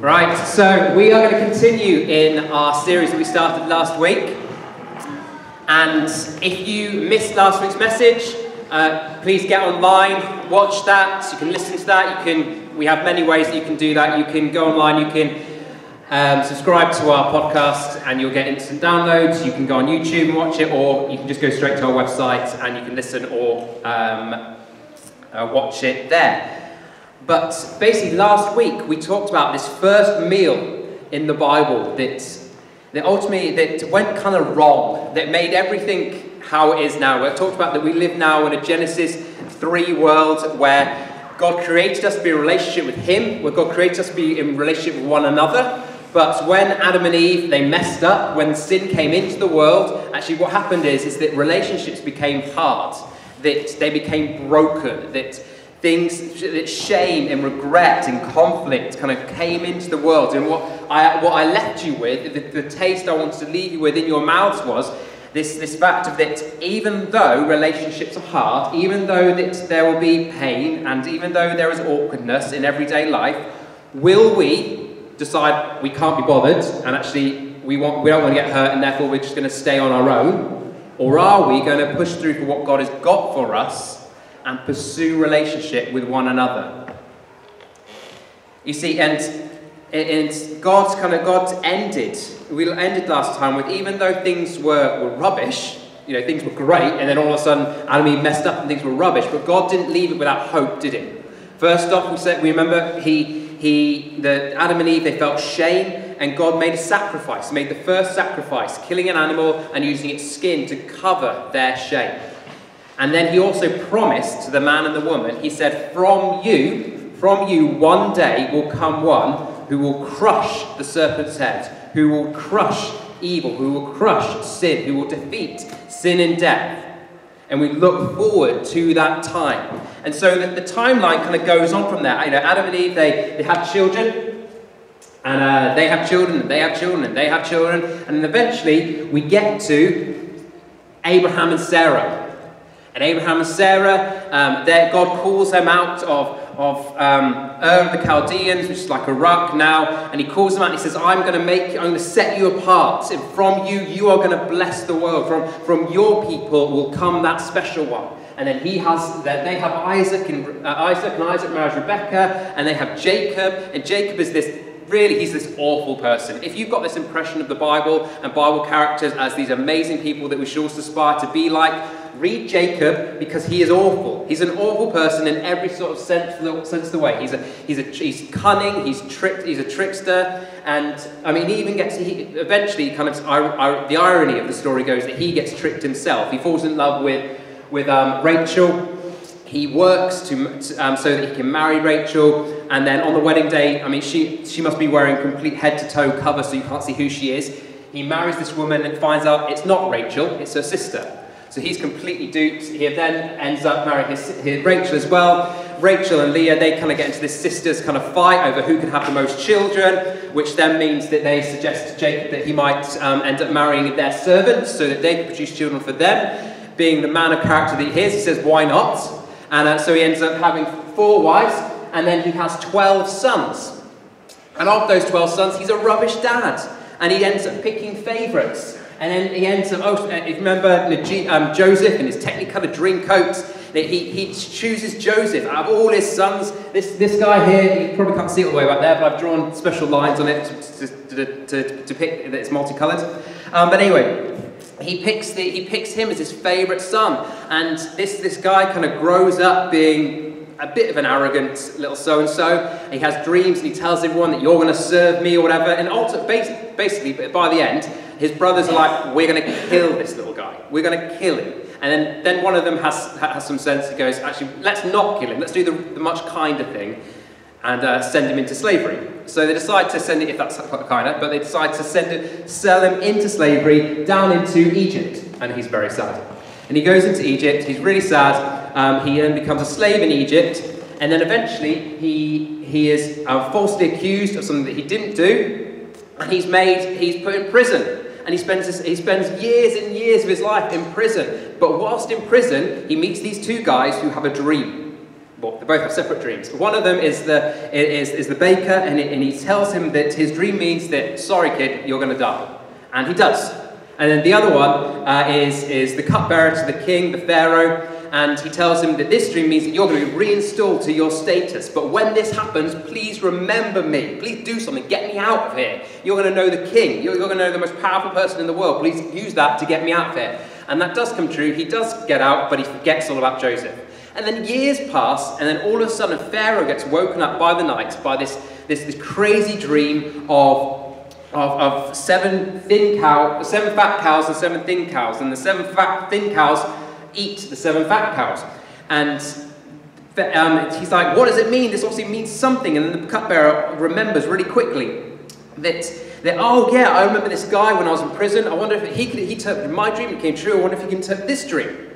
Right, so we are going to continue in our series that we started last week. And if you missed last week's message, uh, please get online, watch that. You can listen to that. You can. We have many ways that you can do that. You can go online. You can um, subscribe to our podcast, and you'll get instant downloads. You can go on YouTube and watch it, or you can just go straight to our website and you can listen or um, uh, watch it there. But basically, last week we talked about this first meal in the Bible that, that ultimately that went kind of wrong, that made everything how it is now. We talked about that we live now in a Genesis 3 world where God created us to be in relationship with Him, where God created us to be in relationship with one another. But when Adam and Eve they messed up, when sin came into the world, actually what happened is, is that relationships became hard, that they became broken, that things that shame and regret and conflict kind of came into the world. And what I, what I left you with, the, the taste I wanted to leave you with in your mouths was this, this fact of that even though relationships are hard, even though that there will be pain, and even though there is awkwardness in everyday life, will we decide we can't be bothered and actually we, want, we don't want to get hurt and therefore we're just going to stay on our own? Or are we going to push through for what God has got for us and pursue relationship with one another. You see, and, and God's kind of God ended. We ended last time with even though things were, were rubbish, you know, things were great, and then all of a sudden Adam and Eve messed up and things were rubbish, but God didn't leave it without hope, did he? First off, we said we remember he he the Adam and Eve they felt shame and God made a sacrifice, made the first sacrifice, killing an animal and using its skin to cover their shame. And then he also promised to the man and the woman, he said, From you, from you, one day will come one who will crush the serpent's head, who will crush evil, who will crush sin, who will defeat sin and death. And we look forward to that time. And so the, the timeline kind of goes on from there. You know, Adam and Eve, they, they have children, and uh, they have children, and they have children, and they have children, and eventually we get to Abraham and Sarah. And Abraham and Sarah, um, God calls them out of, of um, Ur of the Chaldeans, which is like a Iraq now, and he calls them out and he says, I'm going to make, I'm going to set you apart. And from you, you are going to bless the world. From, from your people will come that special one. And then he has, they have Isaac and uh, Isaac and Isaac marries Rebecca, and they have Jacob, and Jacob is this really, he's this awful person. If you've got this impression of the Bible and Bible characters as these amazing people that we should all aspire to be like, read Jacob because he is awful. He's an awful person in every sort of sense, sense of the way. He's, a, he's, a, he's cunning, he's, tricked, he's a trickster, and I mean, he even gets, he, eventually, kind of, the irony of the story goes that he gets tricked himself. He falls in love with, with um, Rachel. He works to, um, so that he can marry Rachel, and then on the wedding day, I mean, she, she must be wearing complete head to toe cover so you can't see who she is. He marries this woman and finds out it's not Rachel, it's her sister. So he's completely duped. He then ends up marrying his, his, Rachel as well. Rachel and Leah, they kind of get into this sisters kind of fight over who can have the most children, which then means that they suggest to Jacob that he might um, end up marrying their servants so that they can produce children for them. Being the man of character that he is, he says, why not? And uh, so he ends up having four wives, and then he has 12 sons. And of those 12 sons, he's a rubbish dad. And he ends up picking favourites. And then he ends up, oh, if you remember um, Joseph in his Technicolor dream coat, he, he chooses Joseph out of all his sons. This, this guy here, you probably can't see it all the way back there, but I've drawn special lines on it to, to, to, pick that it's multicolored. Um, but anyway, he picks, the, he picks him as his favorite son. And this, this guy kind of grows up being a bit of an arrogant little so and so. He has dreams and he tells everyone that you're going to serve me or whatever. And also, basically, by the end, his brothers are like, we're going to kill this little guy. We're going to kill him. And then, then one of them has, has some sense. He goes, actually, let's not kill him. Let's do the, the much kinder thing and uh, send him into slavery. So they decide to send it, if that's kinder, but they decide to send it, sell him into slavery down into Egypt. And he's very sad. And he goes into Egypt, he's really sad. Um, he then becomes a slave in Egypt. And then eventually he, he is uh, falsely accused of something that he didn't do. And he's made, he's put in prison and he spends, he spends years and years of his life in prison. But whilst in prison, he meets these two guys who have a dream. well, they both have separate dreams. One of them is the, is, is the baker, and, it, and he tells him that his dream means that, sorry kid, you're going to die. And he does. And then the other one uh, is, is the cupbearer to the king, the pharaoh, and he tells him that this dream means that you're going to be reinstalled to your status. But when this happens, please remember me. Please do something. Get me out of here. You're going to know the king. You're, going to know the most powerful person in the world. Please use that to get me out of here. And that does come true. He does get out, but he forgets all about Joseph. And then years pass, and then all of a sudden Pharaoh gets woken up by the night by this, this, this crazy dream of, of, of seven thin cow, seven fat cows and seven thin cows. And the seven fat thin cows eat the seven fat cows. And um, he's like, what does it mean? This obviously means something. And then the cupbearer remembers really quickly that, that, oh yeah, I remember this guy when I was in prison. I wonder if he could, he took my dream, it came true. I wonder if he can take this dream.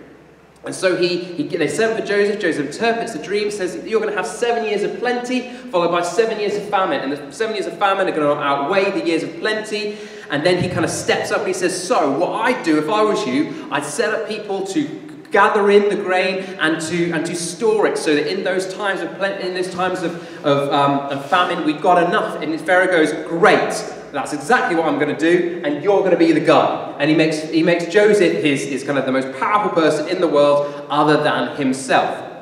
And so he, he, they send for Joseph. Joseph interprets the dream, says you're going to have seven years of plenty, followed by seven years of famine. And the seven years of famine are going to outweigh the years of plenty. And then he kind of steps up and he says, So, what I'd do if I was you, I'd set up people to gather in the grain and to, and to store it so that in those times of, in those times of, of, um, of famine, we've got enough. And Pharaoh goes, Great, that's exactly what I'm going to do, and you're going to be the guy. And he makes, he makes Joseph his, his kind of the most powerful person in the world other than himself.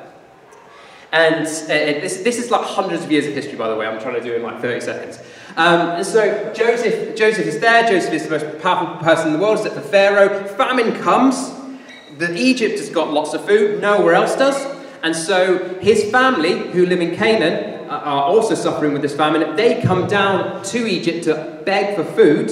And uh, this, this is like hundreds of years of history, by the way. I'm trying to do in like 30 seconds. Um, and so Joseph, Joseph is there. Joseph is the most powerful person in the world, except for Pharaoh. Famine comes. The Egypt has got lots of food. Nowhere else does. And so his family, who live in Canaan, are also suffering with this famine, they come down to Egypt to beg for food.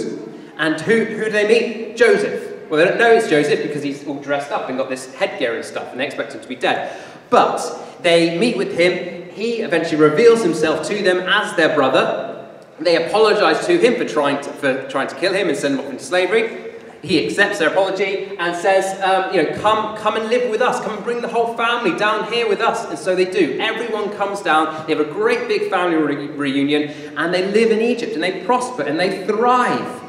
And who, who do they meet? Joseph. Well, they don't know it's Joseph because he's all dressed up and got this headgear and stuff, and they expect him to be dead. But they meet with him. He eventually reveals himself to them as their brother. They apologize to him for trying to, for trying to kill him and send him off into slavery he accepts their apology and says, um, you know, come, come and live with us. Come and bring the whole family down here with us. And so they do. Everyone comes down. They have a great big family re- reunion and they live in Egypt and they prosper and they thrive.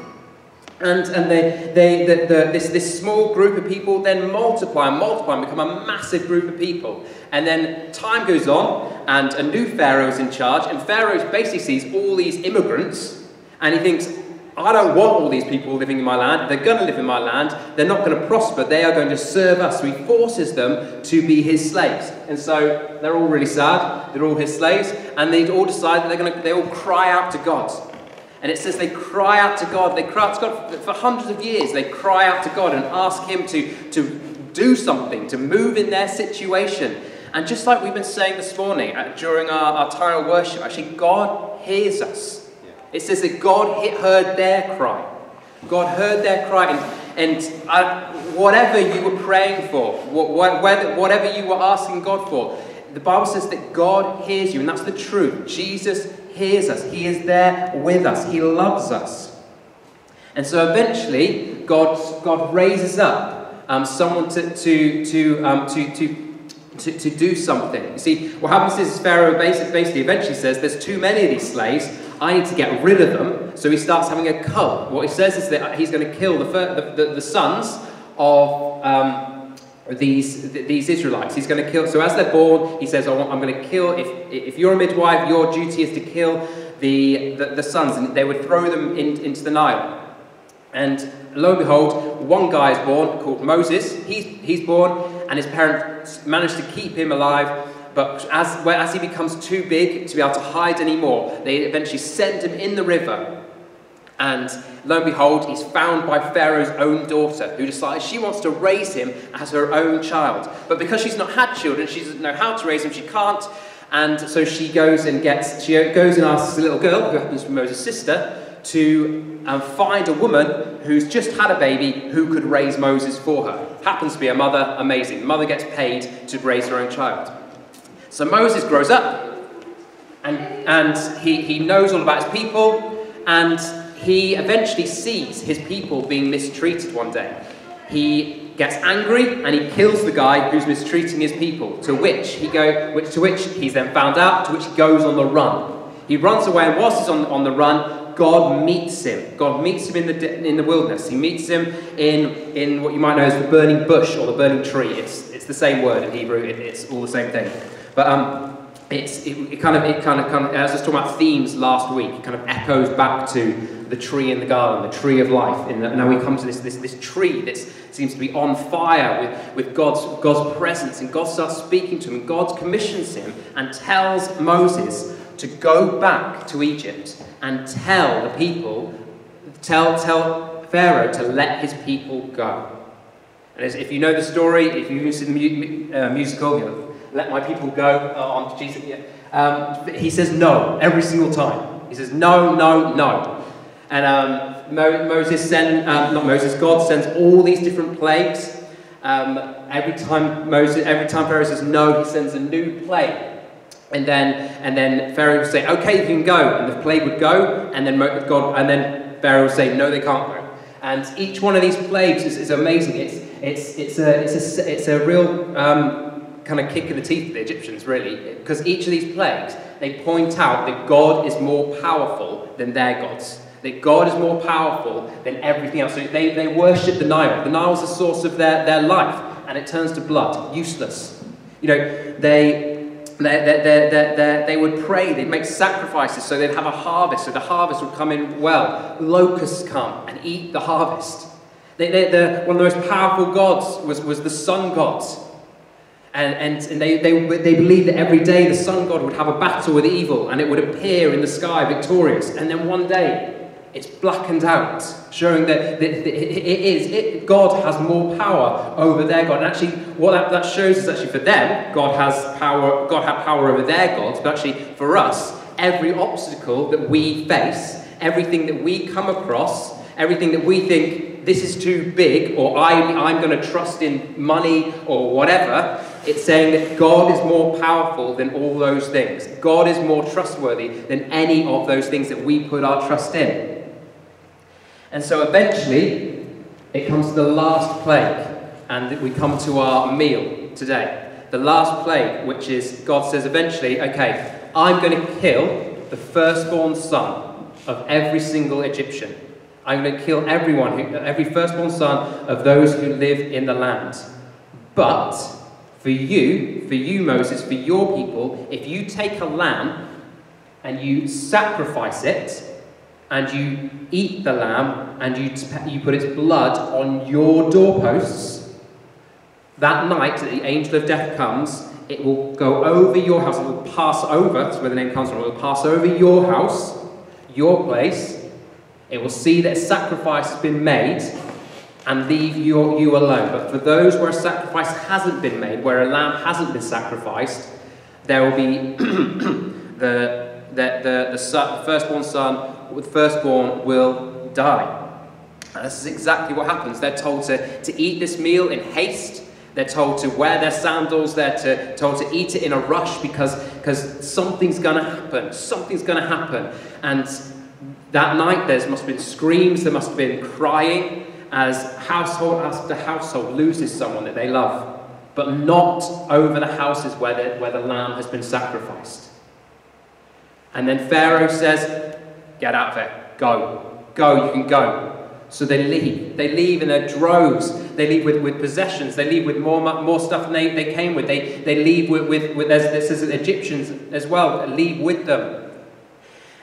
And, and they, they, the, the, this, this small group of people then multiply and multiply and become a massive group of people. And then time goes on, and a new Pharaoh is in charge, and Pharaoh basically sees all these immigrants, and he thinks, I don't want all these people living in my land. They're going to live in my land. They're not going to prosper. They are going to serve us. So he forces them to be his slaves. And so they're all really sad. They're all his slaves. And they all decide that they're going to, they all cry out to God. And it says they cry out to God. They cry out to God for hundreds of years. They cry out to God and ask Him to, to do something, to move in their situation. And just like we've been saying this morning uh, during our, our time of worship, actually, God hears us. It says that God heard their cry. God heard their cry. And, and uh, whatever you were praying for, whatever you were asking God for, the Bible says that God hears you. And that's the truth. Jesus hears us. He is there with us. He loves us. And so eventually, God, God raises up um, someone to, to, to, um, to, to, to, to do something. You see, what happens is Pharaoh basically, eventually says there's too many of these slaves. I need to get rid of them. So he starts having a cult. What he says is that he's going to kill the, the, the, the sons of um, these, these Israelites. He's going to kill. So as they're born, he says, oh, I'm going to kill. If, if you're a midwife, your duty is to kill the, the, the sons. And they would throw them in, into the Nile. And lo and behold, one guy is born called Moses. He's, he's born, and his parents manage to keep him alive but as, as he becomes too big to be able to hide anymore, they eventually send him in the river. And lo and behold, he's found by Pharaoh's own daughter, who decides she wants to raise him as her own child. But because she's not had children, she doesn't know how to raise him, she can't. And so she goes and gets, she goes and asks a little girl, who happens to be Moses' sister, to um, find a woman who's just had a baby who could raise Moses for her. Happens to be a mother, amazing. The mother gets paid to raise her own child. So Moses grows up and, and he, he knows all about his people and he eventually sees his people being mistreated one day. He gets angry and he kills the guy who's mistreating his people, to which he go, which, to which he's then found out, to which he goes on the run. He runs away and whilst he's on, on the run, God meets him. God meets him in the, in the wilderness. He meets him in, in what you might know as the burning bush or the burning tree. It's, it's the same word in Hebrew, it, it's all the same thing. But um, it's, it, it, kind of, it kind of, kind of, as I was talking about themes last week, it kind of echoes back to the tree in the garden, the tree of life. And now we come to this, this, this tree that seems to be on fire with, with God's, God's presence, and God starts speaking to him, and God commissions him and tells Moses to go back to Egypt and tell the people, tell, tell Pharaoh to let his people go. And if you know the story, if you've seen the uh, musical, you know, Let My People Go uh, on Jesus, yeah, um, he says no every single time. He says no, no, no. And um, Mo- Moses sends, um, not Moses, God sends all these different plagues. Um, every time Moses, every time Pharaoh says no, he sends a new plague. And then, and then Pharaoh would say, "Okay, you can go," and the plague would go, and then God, and then Pharaoh would say, "No, they can't go." And each one of these plagues is, is amazing. It's, it's, it's, a, it's, a, it's a real um, kind of kick in the teeth for the Egyptians, really, because each of these plagues, they point out that God is more powerful than their gods. That God is more powerful than everything else. So they, they worship the Nile. The Nile is the source of their, their life, and it turns to blood. Useless. You know, they, they, they, they, would pray, they'd make sacrifices so they'd have a harvest, so the harvest would come in well. Locusts come and eat the harvest. They, the, one of the most powerful gods was, was the sun god. And, and, and they, they, they believed that every day the sun god would have a battle with evil and it would appear in the sky victorious. And then one day it's blackened out, showing that, that, that it is, it, God has more power over their God. And actually, what that, that shows is actually for them, God has power, God had power over their gods, but actually for us, every obstacle that we face, everything that we come across, everything that we think this is too big, or I, I'm going to trust in money or whatever, it's saying that God is more powerful than all those things. God is more trustworthy than any of those things that we put our trust in. And so eventually, it comes to the last plague, and we come to our meal today. The last plague, which is God says eventually, okay, I'm going to kill the firstborn son of every single Egyptian. I'm going to kill everyone, who, every firstborn son of those who live in the land. But for you, for you, Moses, for your people, if you take a lamb and you sacrifice it, and you eat the lamb and you, you put its blood on your doorposts, that night that the angel of death comes, it will go over your house, it will pass over, that's where the name comes from, it will pass over your house, your place, it will see that a sacrifice has been made and leave you, you alone. But for those where a sacrifice hasn't been made, where a lamb hasn't been sacrificed, there will be the, the, the, the, firstborn son the firstborn will die. And this is exactly what happens. They're told to, to eat this meal in haste. They're told to wear their sandals. They're to, told to eat it in a rush because, because something's going to happen. Something's going to happen. And that night there must have been screams. There must have been crying as household after household loses someone that they love. But not over the houses where the, where the lamb has been sacrificed. And then Pharaoh says, Get out of there. Go. Go. You can go. So they leave. They leave in their droves. They leave with, with possessions. They leave with more, more stuff than they, they came with. They, they leave with, with, with this is Egyptians as well, leave with them.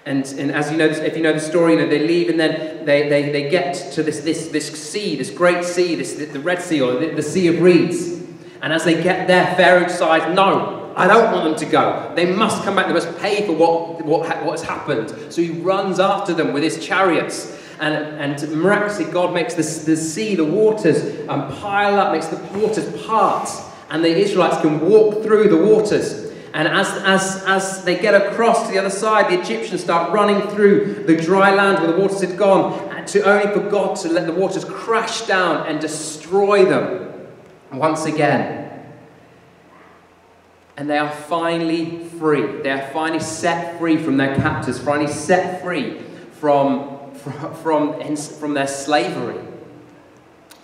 And, and as you know, if you know the story, you know, they leave and then they, they, they get to this, this, this sea, this great sea, this, the Red Sea or the, the Sea of Reeds. And as they get there, Pharaoh decides, no, I don't want them to go. They must come back. They must pay for what, what, what has happened. So he runs after them with his chariots. And, and miraculously, God makes the, the sea, the waters um, pile up, makes the waters part. And the Israelites can walk through the waters. And as, as, as they get across to the other side, the Egyptians start running through the dry land where the waters had gone, to only for God to let the waters crash down and destroy them once again and they are finally free. They are finally set free from their captors, finally set free from, from, from from their slavery.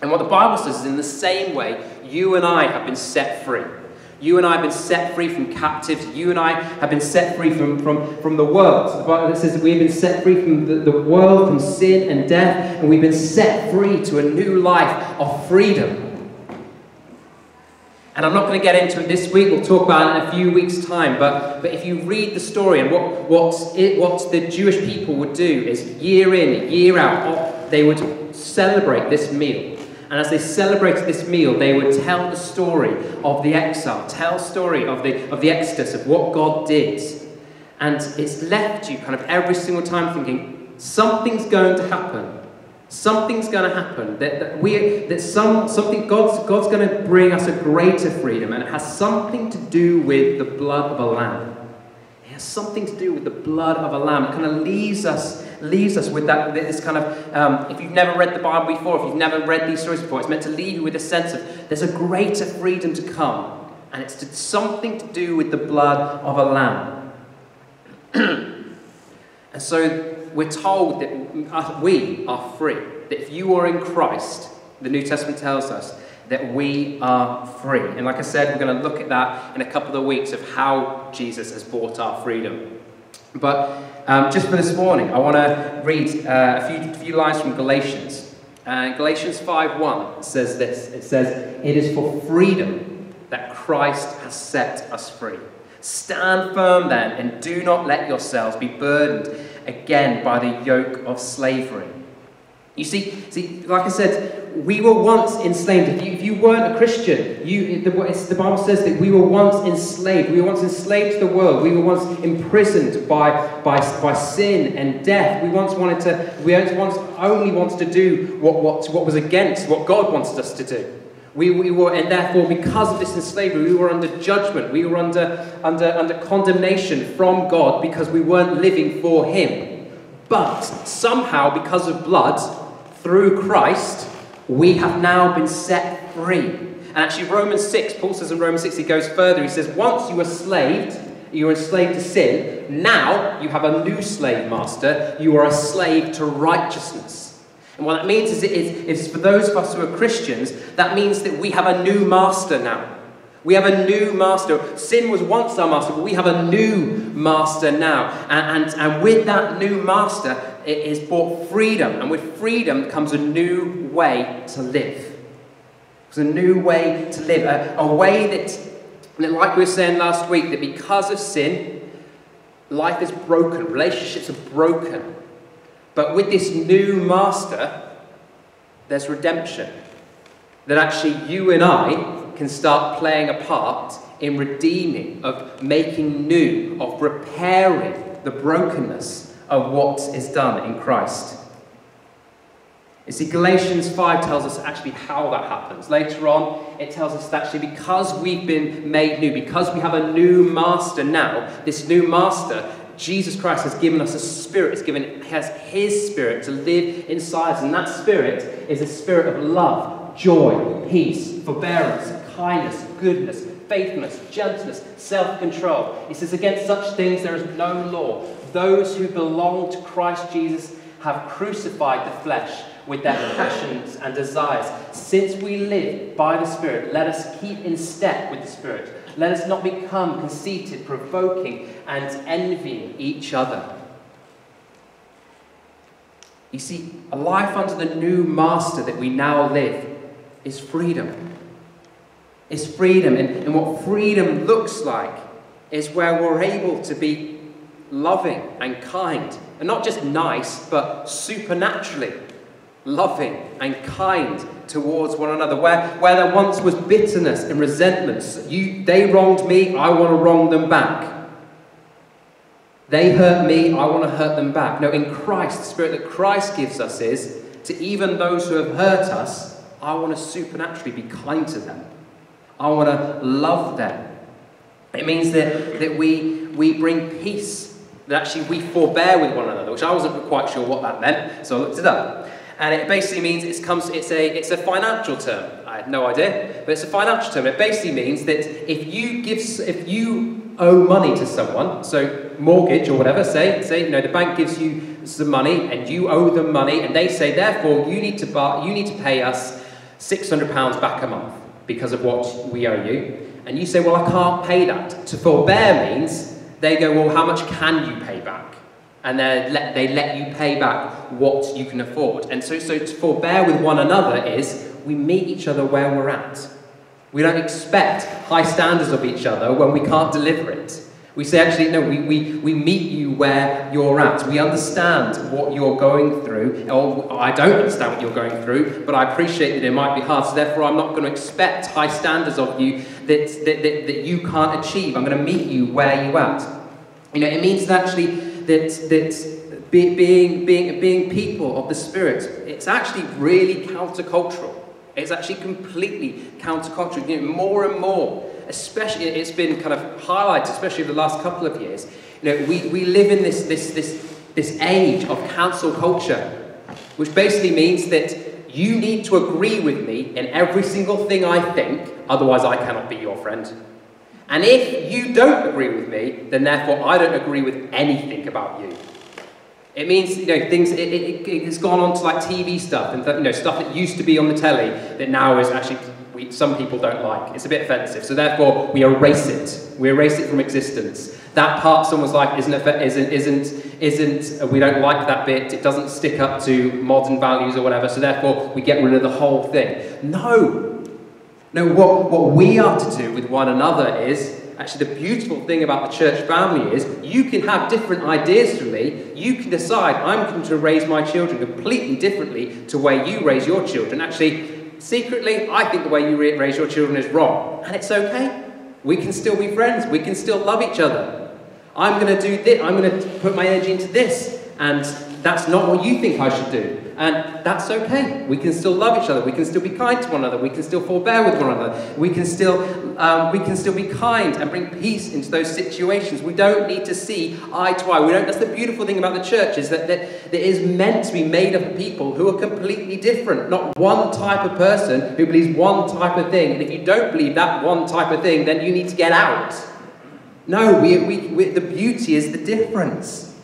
And what the Bible says is in the same way, you and I have been set free. You and I have been set free from captives. You and I have been set free from, from, from the world. The Bible says that we've been set free from the, the world, from sin and death, and we've been set free to a new life of freedom. And I'm not going to get into it this week, we'll talk about it in a few weeks' time. But, but if you read the story and what, what, it, what the Jewish people would do is year in, year out, they would celebrate this meal. And as they celebrated this meal, they would tell the story of the exile, tell story of the, of the exodus, of what God did. And it's left you kind of every single time thinking, something's going to happen. Something's going to happen. That, that, we, that some, something, God's, God's going to bring us a greater freedom, and it has something to do with the blood of a lamb. It has something to do with the blood of a lamb. It kind of leaves us, leaves us with that, this kind of, um, if you've never read the Bible before, if you've never read these stories before, it's meant to leave you with a sense of there's a greater freedom to come. And it's to, something to do with the blood of a lamb. and so we're told that we are free. That if you are in Christ, the New Testament tells us that we are free. And like I said, we're going to look at that in a couple of weeks of how Jesus has bought our freedom. But um, just for this morning, I want to read uh, a few, few lines from Galatians. Uh, Galatians 5.1 says this. It says, It is for freedom that Christ has set us free. Stand firm then, and do not let yourselves be burdened again by the yoke of slavery. You see, see, like I said, we were once enslaved. If you, if you weren't a Christian, you, the, the Bible says that we were once enslaved. We were once enslaved to the world. We were once imprisoned by, by, by sin and death. We once wanted to, we once only wanted to do what, what, what was against what God wanted us to do. We, we were, and therefore, because of this enslavement, we were under judgment. We were under, under, under condemnation from God because we weren't living for Him. But somehow, because of blood, through Christ, we have now been set free. And actually, Romans 6, Paul says in Romans 6, he goes further. He says, Once you were enslaved, you were enslaved to sin. Now you have a new slave master. You are a slave to righteousness. And what that means is, it is, is for those of us who are Christians, that means that we have a new master now. We have a new master. Sin was once our master, but we have a new master now. And, and, and with that new master, it is brought freedom. And with freedom comes a new way to live. It's a new way to live. A, a way that, like we were saying last week, that because of sin, life is broken, relationships are broken. But with this new master, there's redemption. That actually you and I can start playing a part in redeeming, of making new, of repairing the brokenness of what is done in Christ. You see, Galatians 5 tells us actually how that happens. Later on, it tells us that actually because we've been made new, because we have a new master now, this new master Jesus Christ has given us a spirit, has given has his spirit to live inside us. And that spirit is a spirit of love, joy, peace, forbearance, kindness, goodness, faithfulness, gentleness, self-control. He says, against such things there is no law. Those who belong to Christ Jesus have crucified the flesh with their passions and desires. Since we live by the Spirit, let us keep in step with the Spirit. Let us not become conceited, provoking, and envying each other. You see, a life under the new master that we now live is freedom. Is freedom. And, and what freedom looks like is where we're able to be loving and kind. And not just nice, but supernaturally loving and kind towards one another. Where, where there once was bitterness and resentment, you, they wronged me, I want to wrong them back. They hurt me, I want to hurt them back. No, in Christ, the spirit that Christ gives us is to even those who have hurt us, I want to supernaturally be kind to them. I want to love them. It means that, that we, we bring peace, that actually we forbear with one another, which I wasn't quite sure what that meant, so I looked it up. And it basically means it's, comes, it's, a, it's a financial term. I had no idea, but it's a financial term. It basically means that if you, give, if you owe money to someone, so mortgage or whatever, say, say you know, the bank gives you some money and you owe them money, and they say, therefore, you need to, buy, you need to pay us £600 back a month because of what we owe you. And you say, well, I can't pay that. To forbear means they go, well, how much can you pay back? And let, they let you pay back what you can afford. And so, so to forbear with one another is we meet each other where we're at. We don't expect high standards of each other when we can't deliver it. We say, actually, no, we, we, we meet you where you're at. We understand what you're going through. Or I don't understand what you're going through, but I appreciate that it might be hard. So therefore, I'm not going to expect high standards of you that, that, that, that you can't achieve. I'm going to meet you where you're at. You know, it means that actually that, that be, being, being, being people of the Spirit, it's actually really countercultural. It's actually completely countercultural. You know, more and more especially it's been kind of highlighted, especially over the last couple of years. You know, we, we live in this, this, this, this age of cancel culture, which basically means that you need to agree with me in every single thing I think, otherwise I cannot be your friend. And if you don't agree with me, then therefore I don't agree with anything about you. It means, you know, things, it, it, it's gone on to like TV stuff and, you know, stuff that used to be on the telly that now is actually we, some people don't like. It's a bit offensive. So therefore, we erase it. We erase it from existence. That part someone's like isn't, isn't, isn't, isn't, uh, we don't like that bit, it doesn't stick up to modern values or whatever, so therefore we get rid of the whole thing. No! No, what, what we are to do with one another is, actually the beautiful thing about the church family is, you can have different ideas from me, you can decide, I'm going to raise my children completely differently to where you raise your children. Actually, secretly, I think the way you raise your children is wrong. And it's okay. We can still be friends. We can still love each other. I'm going to do this. I'm going to put my energy into this. And that's not what you think I should do. And that's okay. We can still love each other. We can still be kind to one another. We can still forbear with one another. We can still, um, we can still be kind and bring peace into those situations. We don't need to see eye to eye. We don't. That's the beautiful thing about the church is that, that, that it is meant to be made up of people who are completely different. Not one type of person who believes one type of thing. And if you don't believe that one type of thing, then you need to get out. No, we, we, we the beauty is the difference.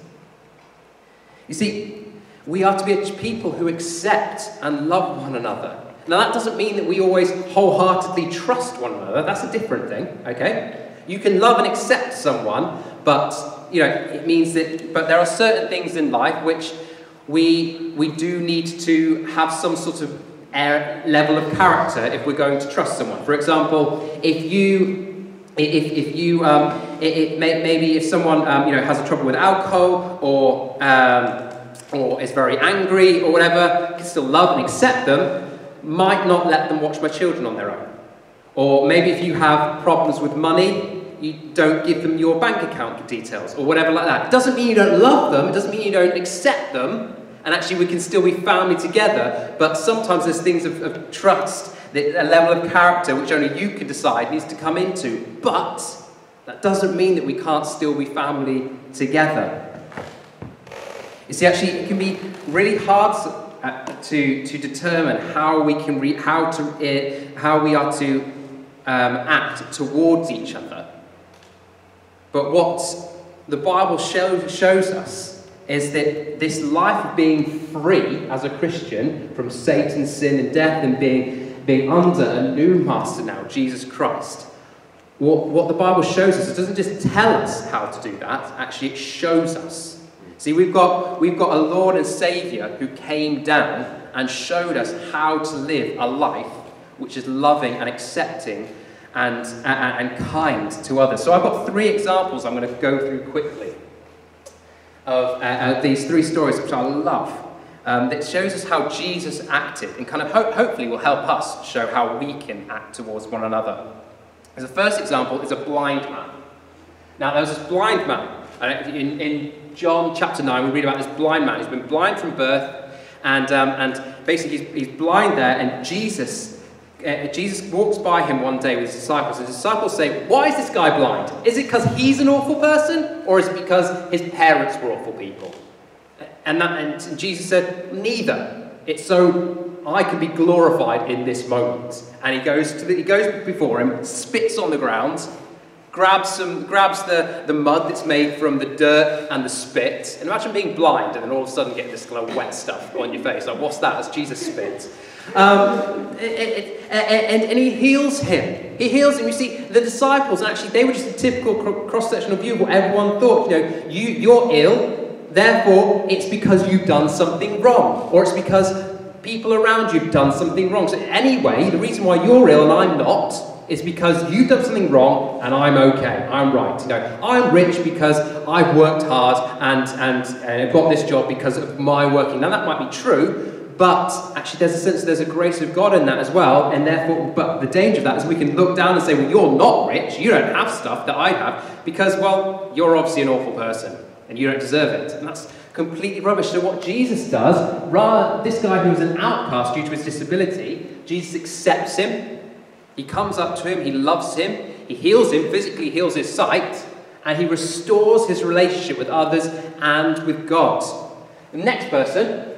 You see, we are to be people who accept and love one another. Now, that doesn't mean that we always wholeheartedly trust one another. That's a different thing, okay? You can love and accept someone, but, you know, it means that, but there are certain things in life which we, we do need to have some sort of level of character if we're going to trust someone. For example, if you, if, if you, um, it, it may, maybe if someone, um, you know, has a trouble with alcohol or, um, or is very angry or whatever, can still love and accept them, might not let them watch my children on their own. Or maybe if you have problems with money, you don't give them your bank account details or whatever like that. It doesn't mean you don't love them, it doesn't mean you don't accept them, and actually we can still be family together, but sometimes there's things of, of trust, a level of character which only you can decide needs to come into. But that doesn't mean that we can't still be family together. You see, actually, it can be really hard uh, to, to determine how we can re- how to uh, how we are to um, act towards each other. But what the Bible shows, shows us is that this life of being free as a Christian from Satan's sin and death and being, being under a new master now, Jesus Christ, what, what the Bible shows us, it doesn't just tell us how to do that, actually, it shows us. See, we've got, we've got a Lord and Saviour who came down and showed us how to live a life which is loving and accepting and, and, and kind to others. So I've got three examples I'm going to go through quickly of uh, uh, these three stories which I love. Um, that shows us how Jesus acted and kind of ho- hopefully will help us show how we can act towards one another. the first example is a blind man. Now, there was this blind man in, in John chapter 9, we read about this blind man who's been blind from birth, and, um, and basically he's, he's blind there, and Jesus, uh, Jesus walks by him one day with his disciples, and his disciples say, Why is this guy blind? Is it because he's an awful person, or is it because his parents were awful people? And, that, and Jesus said, Neither. It's so I can be glorified in this moment. And he goes, to the, he goes before him, spits on the ground, grabs, some, grabs the, the mud that's made from the dirt and the spit. And imagine being blind and then all of a sudden getting this kind of wet stuff on your face. Like, what's that? It's Jesus spit. Um, and, and he heals him. He heals him. You see, the disciples, actually, they were just a typical cross-sectional view of what everyone thought. You know, you, you're ill, therefore it's because you've done something wrong. Or it's because people around you have done something wrong. So anyway, the reason why you're ill and I'm not it's because you've done something wrong and I'm okay, I'm right. You know, I'm rich because I've worked hard and, and, and I've got this job because of my working. Now that might be true, but actually there's a sense there's a grace of God in that as well, and therefore, but the danger of that is we can look down and say, well, you're not rich, you don't have stuff that I have, because, well, you're obviously an awful person, and you don't deserve it. And that's completely rubbish. So what Jesus does, rather, this guy who was an outcast due to his disability, Jesus accepts him, he comes up to him, he loves him, he heals him, physically heals his sight, and he restores his relationship with others and with God. The next person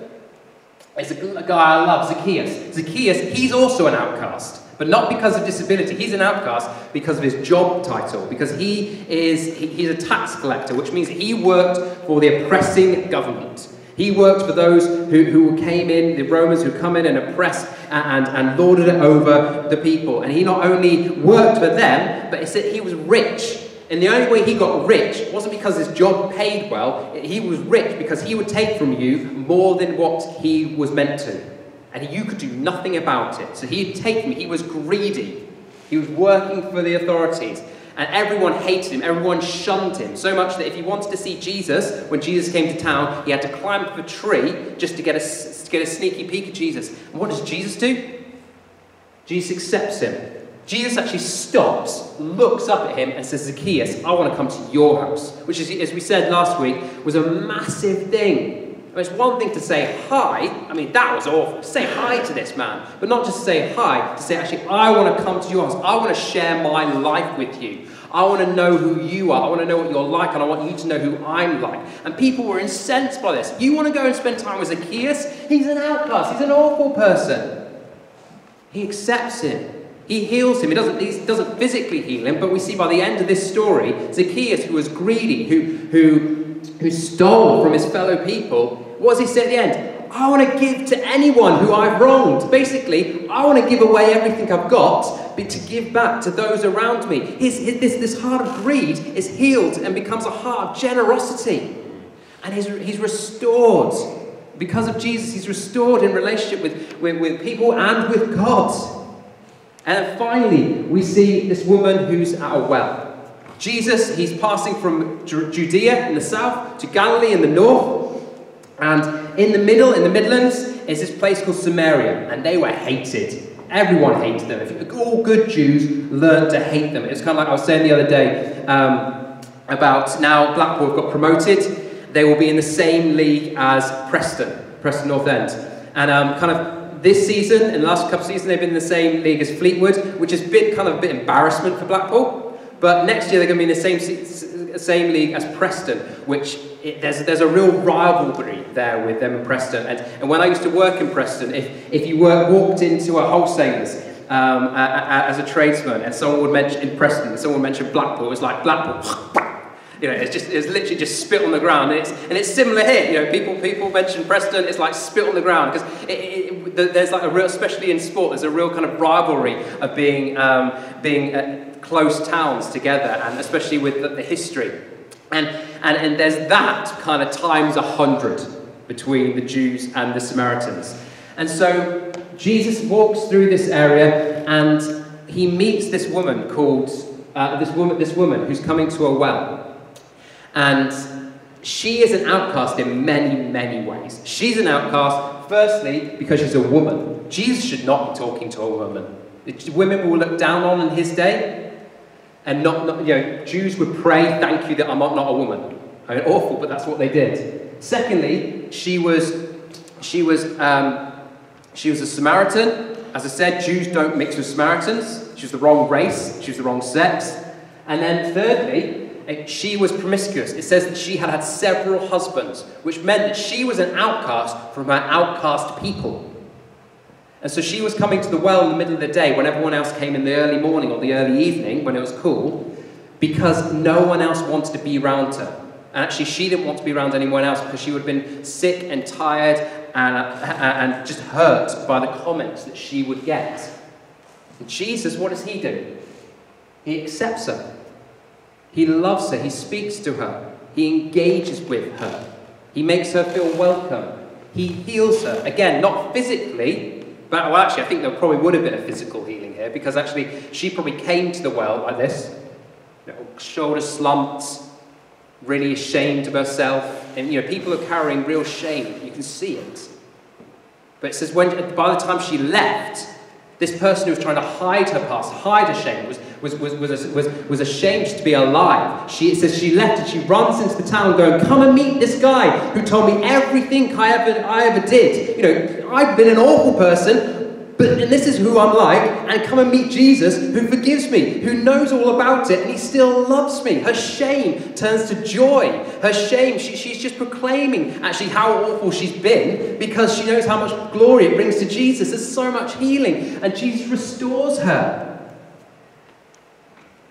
is a guy I love, Zacchaeus. Zacchaeus, he's also an outcast, but not because of disability. He's an outcast because of his job title, because he is he's a tax collector, which means he worked for the oppressing government. He worked for those who, who came in, the Romans who come in and oppress and, and lorded it over the people. And he not only worked for them, but he said he was rich. And the only way he got rich wasn't because his job paid well, he was rich because he would take from you more than what he was meant to. And you could do nothing about it. So he'd take from he was greedy. He was working for the authorities. And everyone hated him, everyone shunned him, so much that if he wanted to see Jesus, when Jesus came to town, he had to climb up a tree just to get a, to get a sneaky peek at Jesus. And what does Jesus do? Jesus accepts him. Jesus actually stops, looks up at him, and says, Zacchaeus, I want to come to your house. Which, is, as we said last week, was a massive thing. It's one thing to say hi. I mean, that was awful. Say hi to this man. But not just say hi, to say, actually, I want to come to your house. I want to share my life with you. I want to know who you are. I want to know what you're like, and I want you to know who I'm like. And people were incensed by this. You want to go and spend time with Zacchaeus? He's an outcast. He's an awful person. He accepts him. He heals him. He doesn't, he doesn't physically heal him, but we see by the end of this story, Zacchaeus, who was greedy, who, who, who stole from his fellow people, what does he say at the end? I want to give to anyone who I've wronged. Basically, I want to give away everything I've got, but to give back to those around me. His, his, this, this heart of greed is healed and becomes a heart of generosity. And he's, he's restored. Because of Jesus, he's restored in relationship with, with, with people and with God. And finally, we see this woman who's at a well. Jesus, he's passing from Judea in the south to Galilee in the north. And in the middle, in the Midlands, is this place called Samaria, and they were hated. Everyone hated them. All good Jews learned to hate them. It's kind of like I was saying the other day um, about now Blackpool have got promoted. They will be in the same league as Preston, Preston North End. And um, kind of this season, in the last couple of seasons, they've been in the same league as Fleetwood, which has been kind of a bit embarrassment for Blackpool. But next year they're going to be in the same same league as Preston, which it, there's, there's a real rivalry there with them and Preston. And, and when I used to work in Preston, if, if you were, walked into a wholesaler's um, as a tradesman and someone would mention in Preston, someone would mention Blackpool, it was like Blackpool. You know, it's just it's literally just spit on the ground, and it's and it's similar here. You know, people people mention Preston, it's like spit on the ground because there's like a real, especially in sport, there's a real kind of rivalry of being um, being uh, close towns together, and especially with the, the history. And, and, and there's that kind of times a hundred between the Jews and the Samaritans. And so Jesus walks through this area and he meets this woman called, uh, this, woman, this woman who's coming to a well. And she is an outcast in many, many ways. She's an outcast, firstly, because she's a woman. Jesus should not be talking to a woman. Women will look down on in his day, and not, not, you know, Jews would pray, thank you that I'm not a woman. I mean, awful, but that's what they did. Secondly, she was, she was, um, she was a Samaritan. As I said, Jews don't mix with Samaritans. She was the wrong race. She was the wrong sex. And then thirdly, she was promiscuous. It says that she had had several husbands, which meant that she was an outcast from her outcast people. And so she was coming to the well in the middle of the day when everyone else came in the early morning or the early evening when it was cool because no one else wanted to be around her. And actually, she didn't want to be around anyone else because she would have been sick and tired and, uh, and just hurt by the comments that she would get. And Jesus, what does he do? He accepts her. He loves her. He speaks to her. He engages with her. He makes her feel welcome. He heals her. Again, not physically, But, well, actually, I think there probably would have been a physical healing here because actually she probably came to the well like this, you know, shoulders slumped, really ashamed of herself. And, you know, people are carrying real shame. You can see it. But it says when, by the time she left, this person who was trying to hide her past, hide her shame, was, was, was, was, was, was ashamed to be alive. She, says she left and she runs into the town going, Come and meet this guy who told me everything I ever, I ever did. You know, I've been an awful person, but and this is who I'm like, and come and meet Jesus who forgives me, who knows all about it, and he still loves me. Her shame turns to joy. Her shame, she, she's just proclaiming actually how awful she's been because she knows how much glory it brings to Jesus. There's so much healing, and Jesus restores her.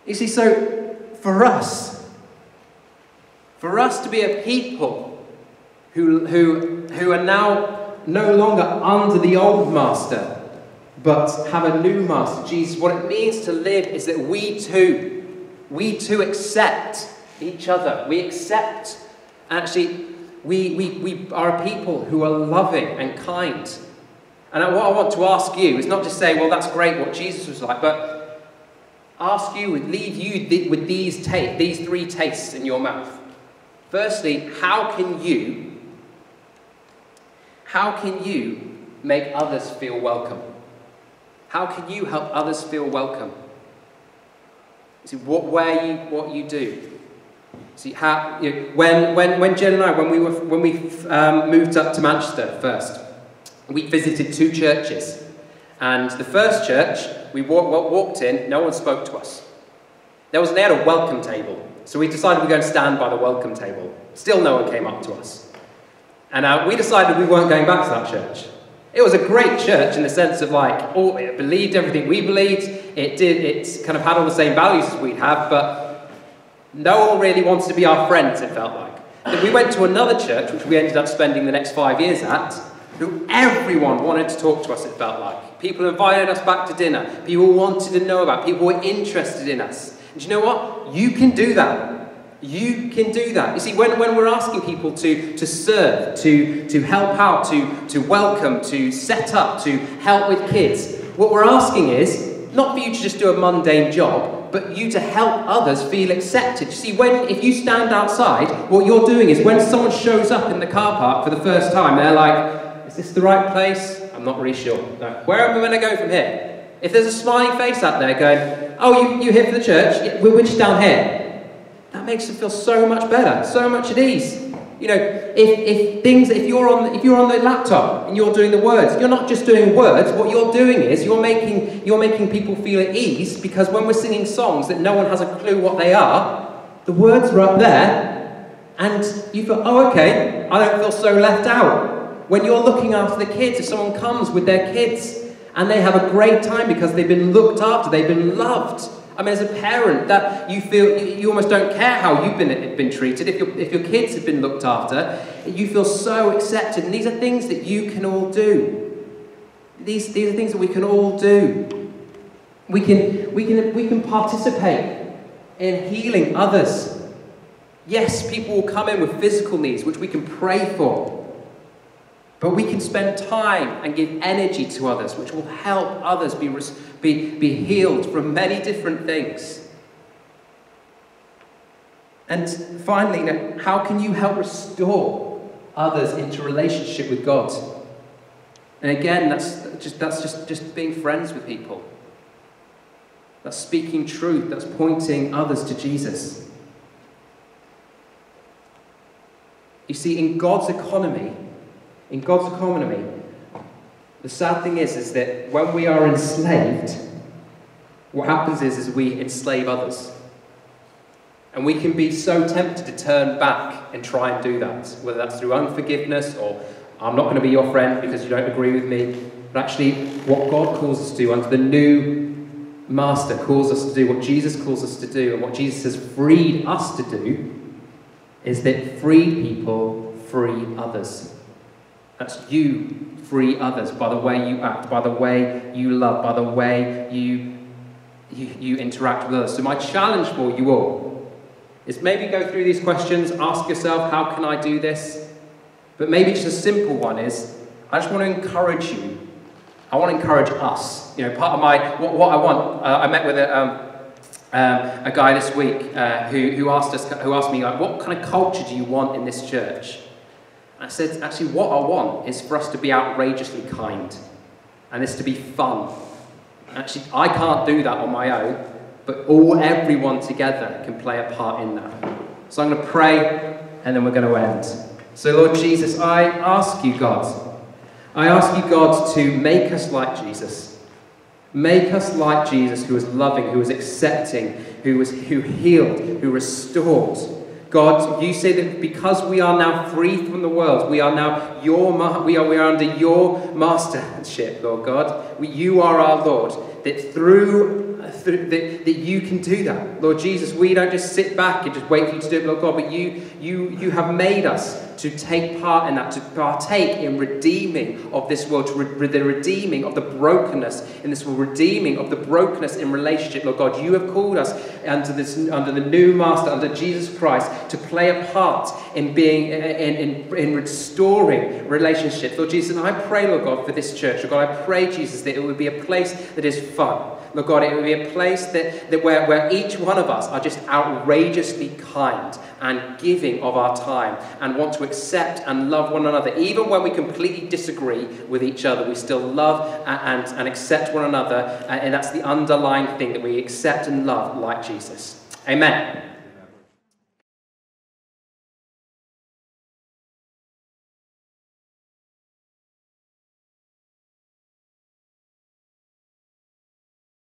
You see, so for us, for us to be a people who, who, who are now no longer under the old master, but have a new master, Jesus, what it means to live is that we too, we too accept each other. We accept, actually, we, we, we are a people who are loving and kind. And what I want to ask you is not to say, well, that's great what Jesus was like, but ask you, would leave you with these, ta- these three tastes in your mouth. Firstly, how can you, how can you make others feel welcome? How can you help others feel welcome? See, what, where you, what you do. See, how, you know, when, when, when Jen and I, when we, were, when we um, moved up to Manchester first, we visited two churches. And the first church, we walk, walked in, no one spoke to us. There was, they had a welcome table. So we decided we were going to stand by the welcome table. Still no one came up to us. And uh, we decided we weren't going back to that church. It was a great church in the sense of like, it believed everything we believed. It did, it kind of had all the same values as we'd have, but no one really wanted to be our friends, it felt like. We went to another church, which we ended up spending the next five years at, who everyone wanted to talk to us, it felt like. People invited us back to dinner. People wanted to know about. People were interested in us. And you know what? You can do that. You can do that. You see, when, when we're asking people to, to serve, to, to help out, to, to welcome, to set up, to help with kids, what we're asking is not for you to just do a mundane job, but you to help others feel accepted. You see, when if you stand outside, what you're doing is when someone shows up in the car park for the first time, they're like, is this the right place? I'm not really sure. No. Where am I going to go from here? If there's a smiling face out there going, oh, you, you here for the church? Yeah, we're just down here that makes them feel so much better, so much at ease. You know, if, if things, if you're on, if you're on the laptop and you're doing the words, you're not just doing words. What you're doing is you're making, you're making people feel at ease because when we're singing songs that no one has a clue what they are, the words are up there, and you feel, oh, okay, I don't feel so left out. When you're looking after the kids, if someone comes with their kids and they have a great time because they've been looked after, they've been loved, I mean, as a parent, that you feel you almost don't care how you've been, been treated. If your, if your kids have been looked after, you feel so accepted. And these are things that you can all do. These, these are things that we can all do. We can, we can, we can participate in healing others. Yes, people will come in with physical needs, which we can pray for. But we can spend time and give energy to others, which will help others be, be, be healed from many different things. And finally, how can you help restore others into relationship with God? And again, that's just, that's just, just being friends with people. That's speaking truth. That's pointing others to Jesus. You see, in God's economy, in God's economy, the sad thing is, is that when we are enslaved, what happens is, is we enslave others. And we can be so tempted to turn back and try and do that, whether that's through unforgiveness or I'm not going to be your friend because you don't agree with me. But actually, what God calls us to do under the new Master calls us to do, what Jesus calls us to do, and what Jesus has freed us to do, is that freed people free others. That's you free others by the way you act, by the way you love, by the way you, you, you interact with others. So, my challenge for you all is maybe go through these questions, ask yourself, how can I do this? But maybe just a simple one is I just want to encourage you. I want to encourage us. You know, part of my, what, what I want, uh, I met with a, um, um, a guy this week uh, who, who, asked us, who asked me, like, what kind of culture do you want in this church? I said, actually, what I want is for us to be outrageously kind and this to be fun. Actually, I can't do that on my own, but all everyone together can play a part in that. So I'm going to pray and then we're going to end. So, Lord Jesus, I ask you, God, I ask you, God, to make us like Jesus. Make us like Jesus, who was loving, who was accepting, who was who healed, who restored. God, you say that because we are now free from the world, we are now your we are we are under your mastership, Lord God. We, you are our Lord. That through that, that you can do that. Lord Jesus, we don't just sit back and just wait for you to do it, Lord God, but you, you, you have made us to take part in that, to partake in redeeming of this world, to re- the redeeming of the brokenness in this world, redeeming of the brokenness in relationship, Lord God. You have called us under, this, under the new master, under Jesus Christ, to play a part in being, in, in, in restoring relationships. Lord Jesus, and I pray, Lord God, for this church, Lord God, I pray, Jesus, that it would be a place that is fun Lord God, it would be a place that, that where, where each one of us are just outrageously kind and giving of our time and want to accept and love one another. Even when we completely disagree with each other, we still love and, and, and accept one another. Uh, and that's the underlying thing that we accept and love like Jesus. Amen.